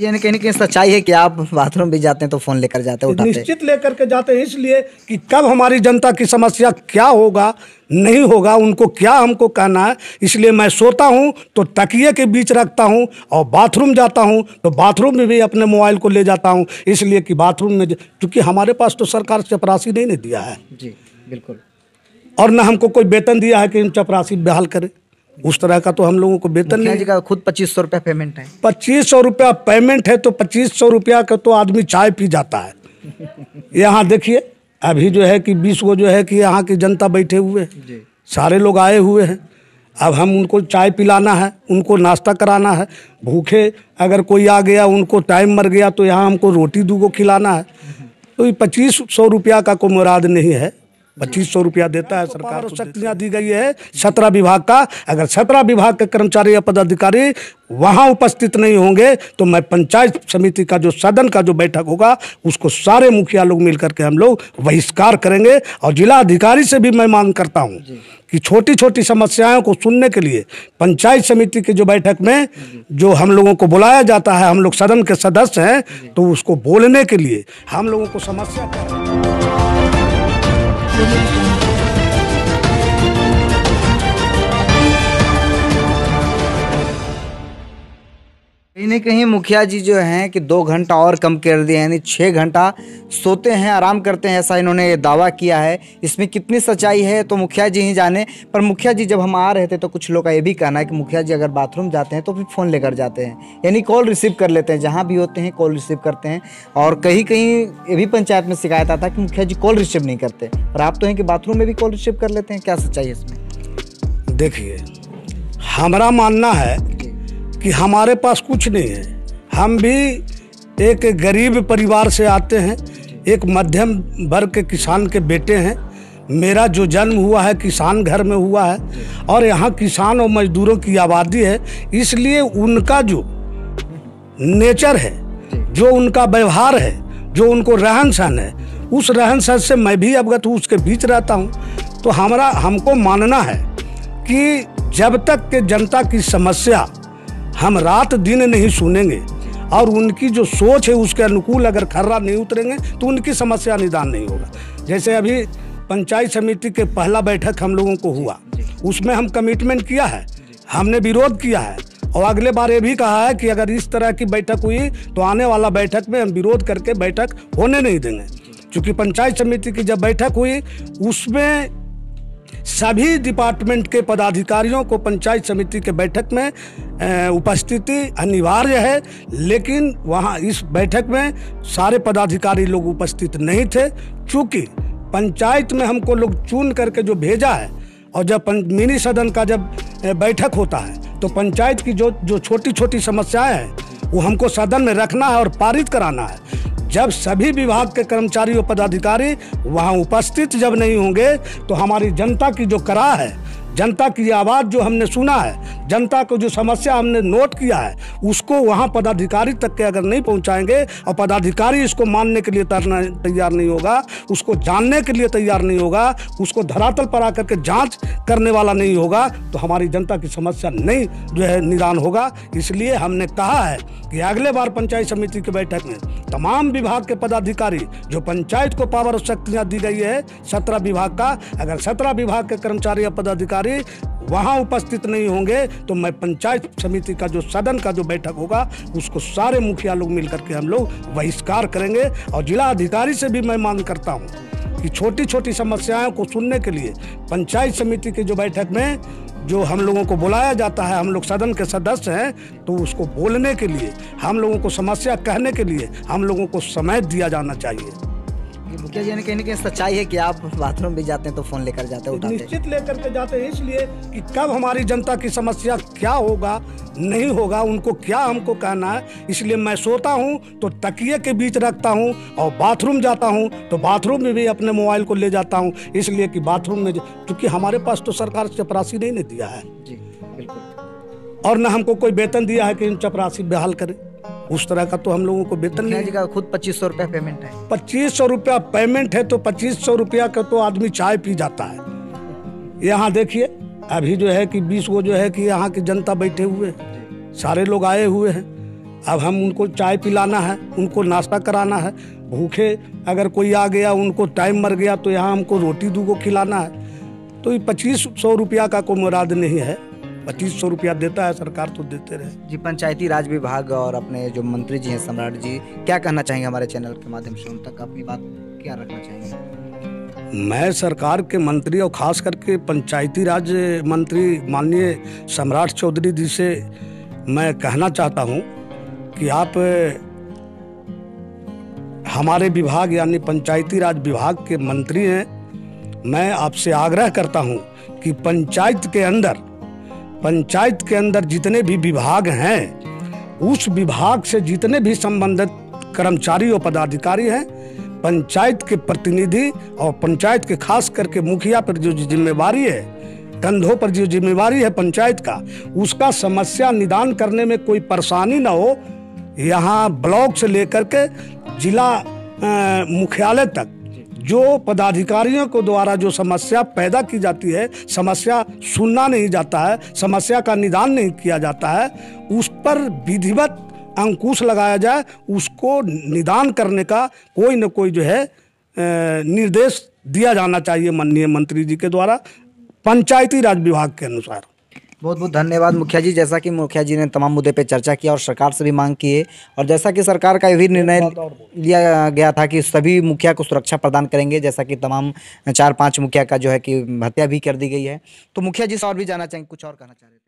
यानी कहीं ना कहीं सच्चाई है कि आप बाथरूम भी जाते हैं तो फ़ोन लेकर जाते हैं उठाते निश्चित लेकर के जाते हैं इसलिए कि कब हमारी जनता की समस्या क्या होगा नहीं होगा उनको क्या हमको कहना है इसलिए मैं सोता हूँ तो तकिए के बीच रखता हूँ और बाथरूम जाता हूँ तो बाथरूम में भी अपने मोबाइल को ले जाता हूँ इसलिए कि बाथरूम में क्योंकि हमारे पास तो सरकार चपरासी नहीं, नहीं दिया है। जी बिल्कुल। और न हमको कोई वेतन दिया है कि हम चपरासी बहाल करें। उस तरह का तो हम लोगों को वेतन नहीं जी का खुद पच्चीस सौ रुपया पेमेंट है। पच्चीस सौ रुपया पेमेंट है तो पच्चीस सौ रुपया का तो आदमी चाय पी जाता है। यहाँ देखिए अभी जो है कि बीस गो जो है कि यहाँ की जनता बैठे हुए हैं। सारे लोग आए हुए हैं। अब हम उनको चाय पिलाना है उनको नाश्ता कराना है। भूखे अगर कोई आ गया उनको टाइम मर गया तो यहाँ हमको रोटी दूगो खिलाना है। तो ये पच्चीस सौ रुपया का कोई मुराद नहीं है। पच्चीस सौ रुपया देता है सरकार को शक्तियाँ दी गई है। सत्रह विभाग का अगर सत्रह विभाग के कर्मचारी या पदाधिकारी वहाँ उपस्थित नहीं होंगे तो मैं पंचायत समिति का जो सदन का जो बैठक होगा उसको सारे मुखिया लोग मिल करके हम लोग बहिष्कार करेंगे। और जिला अधिकारी से भी मैं मांग करता हूँ कि छोटी छोटी समस्याओं को सुनने के लिए पंचायत समिति की जो बैठक में जो हम लोगों को बुलाया जाता है हम लोग सदन के सदस्य हैं तो उसको बोलने के लिए हम लोगों को समस्या कहीं ना कहीं मुखिया जी जो हैं कि दो घंटा और कम कर दिए यानी छः घंटा सोते हैं, आराम करते हैं, ऐसा इन्होंने ये दावा किया है। इसमें कितनी सच्चाई है तो मुखिया जी ही जाने, पर मुखिया जी जब हम आ रहे थे तो कुछ लोग का ये भी कहना है कि मुखिया जी अगर बाथरूम जाते हैं तो फिर फ़ोन लेकर जाते हैं, यानी कॉल रिसीव कर लेते हैं, जहाँ भी होते हैं कॉल रिसीव करते हैं। और कहीं कहीं ये भी पंचायत में शिकायत आता है कि मुखिया जी कॉल रिसीव नहीं करते और आप तो हैं कि बाथरूम में भी कॉल रिसीव कर लेते हैं, क्या सच्चाई है इसमें? देखिए, हमारा मानना है कि हमारे पास कुछ नहीं है। हम भी एक गरीब परिवार से आते हैं, एक मध्यम वर्ग के किसान के बेटे हैं। मेरा जो जन्म हुआ है, किसान घर में हुआ है, और यहाँ किसान और मजदूरों की आबादी है, इसलिए उनका जो नेचर है, जो उनका व्यवहार है, जो उनको रहन सहन है, उस रहन सहन से मैं भी अवगत हूँ उसके बीच रहता हूँ। तो हमारा, हमको मानना है कि जब तक के जनता की समस्या हम रात दिन नहीं सुनेंगे। और उनकी जो सोच है, उसके अनुकूल अगर खर्रा नहीं उतरेंगे तो उनकी समस्या निदान नहीं होगा। जैसे अभी पंचायत समिति के पहला बैठक हम लोगों को हुआ। उसमें हम कमिटमेंट किया है। हमने विरोध किया है। और अगले बार ये भी कहा है कि अगर इस तरह की बैठक हुई तो आने वाला बैठक में हम विरोध करके बैठक होने नहीं देंगे। क्योंकि पंचायत समिति की जब बैठक हुई, उसमें सभी डिपार्टमेंट के पदाधिकारियों को पंचायत समिति के बैठक में उपस्थिति अनिवार्य है, लेकिन वहाँ इस बैठक में सारे पदाधिकारी लोग उपस्थित नहीं थे। चूँकि पंचायत में हमको लोग चुन करके जो भेजा है, और जब मिनी सदन का जब बैठक होता है तो पंचायत की जो जो छोटी छोटी समस्याएँ हैं, वो हमको सदन में रखना है और पारित कराना है। जब सभी विभाग के कर्मचारी और पदाधिकारी वहाँ उपस्थित जब नहीं होंगे तो हमारी जनता की जो करा है जनता की आवाज़ जो हमने सुना है, जनता को जो समस्या हमने नोट किया है, उसको वहाँ पदाधिकारी तक के अगर नहीं पहुँचाएँगे और पदाधिकारी इसको मानने के लिए तैयार नहीं होगा, उसको जानने के लिए तैयार नहीं होगा, उसको धरातल पर आकर के जाँच करने वाला नहीं होगा तो हमारी जनता की समस्या नहीं जो है निदान होगा। इसलिए हमने कहा है कि अगले बार पंचायत समिति की बैठक में तमाम विभाग के पदाधिकारी, जो पंचायत को पावर और शक्तियाँ दी गई है, सत्रह विभाग का, अगर सत्रह विभाग के कर्मचारी या पदाधिकारी वहाँ उपस्थित नहीं होंगे तो मैं पंचायत समिति का जो सदन का जो बैठक होगा, उसको सारे मुखिया लोग मिल करके हम लोग बहिष्कार करेंगे और जिला अधिकारी से भी मैं मांग करता हूँ कि छोटी छोटी समस्याओं को सुनने के लिए पंचायत समिति की जो बैठक में जो हम लोगों को बुलाया जाता है, हम लोग सदन के सदस्य हैं तो उसको बोलने के लिए, हम लोगों को समस्या कहने के लिए, हम लोगों को समय दिया जाना चाहिए। ये मुखिया जी ने कहीं ना कहीं सच्चाई है कि आप बाथरूम भी जाते हैं तो फ़ोन लेकर जाते हैं निश्चित लेकर के जाते हैं इसलिए कि कब हमारी जनता की समस्या क्या होगा नहीं होगा उनको क्या हमको कहना है इसलिए मैं सोता हूँ तो तकिए के बीच रखता हूँ और बाथरूम जाता हूँ तो बाथरूम में भी अपने मोबाइल को ले जाता हूँ इसलिए कि बाथरूम में क्योंकि हमारे पास तो सरकार चपरासी नहीं ने दिया है। जी बिल्कुल। और न हमको कोई वेतन दिया है कि हम चपरासी बहाल करें। उस तरह का तो हम लोगों को वेतन नहीं जी का खुद पच्चीस सौ रुपया पेमेंट है। पच्चीस सौ रुपया पेमेंट है तो पच्चीस सौ रुपया का तो आदमी चाय पी जाता है। यहाँ देखिए अभी जो है कि बीस गो जो है कि यहाँ की जनता बैठे हुए सारे लोग आए हुए हैं। अब हम उनको चाय पिलाना है उनको नाश्ता कराना है। भूखे अगर कोई आ गया उनको टाइम मर गया तो यहाँ हमको रोटी दू खिलाना है। तो ये पच्चीस सौ रुपया का कोई मुराद नहीं है। पच्चीस सौ रुपया देता है सरकार तो देते रहे। जी पंचायती राज विभाग और अपने जो मंत्री जी हैं सम्राट जी क्या कहना चाहेंगे हमारे चैनल के माध्यम से? उन तक अपनी बात क्या रखना चाहेंगे? मैं सरकार के मंत्री और खास करके पंचायती राज मंत्री माननीय सम्राट चौधरी जी से मैं कहना चाहता हूँ कि आप हमारे विभाग यानी पंचायती राज विभाग के मंत्री हैं। मैं आपसे आग्रह करता हूँ कि पंचायत के अंदर पंचायत के अंदर जितने भी विभाग हैं, उस विभाग से जितने भी संबंधित कर्मचारी और पदाधिकारी हैं, पंचायत के प्रतिनिधि और पंचायत के खास करके मुखिया पर जो जिम्मेवारी है कंधों पर जो जिम्मेवारी है पंचायत का, उसका समस्या निदान करने में कोई परेशानी ना हो, यहाँ ब्लॉक से लेकर के जिला मुख्यालय तक जो पदाधिकारियों को द्वारा जो समस्या पैदा की जाती है, समस्या सुनना नहीं जाता है, समस्या का निदान नहीं किया जाता है, उस पर विधिवत अंकुश लगाया जाए, उसको निदान करने का कोई न कोई जो है निर्देश दिया जाना चाहिए माननीय मंत्री जी के द्वारा, पंचायती राज विभाग के अनुसार। बहुत बहुत धन्यवाद मुखिया जी। जैसा कि मुखिया जी ने तमाम मुद्दे पे चर्चा किया और सरकार से भी मांग की है। और जैसा कि सरकार का भी निर्णय लिया गया था कि सभी मुखिया को सुरक्षा प्रदान करेंगे, जैसा कि तमाम चार पाँच मुखिया का जो है कि हत्या भी कर दी गई है। तो मुखिया जी से और भी जाना चाहेंगे कुछ और कहना चाह रहे हैं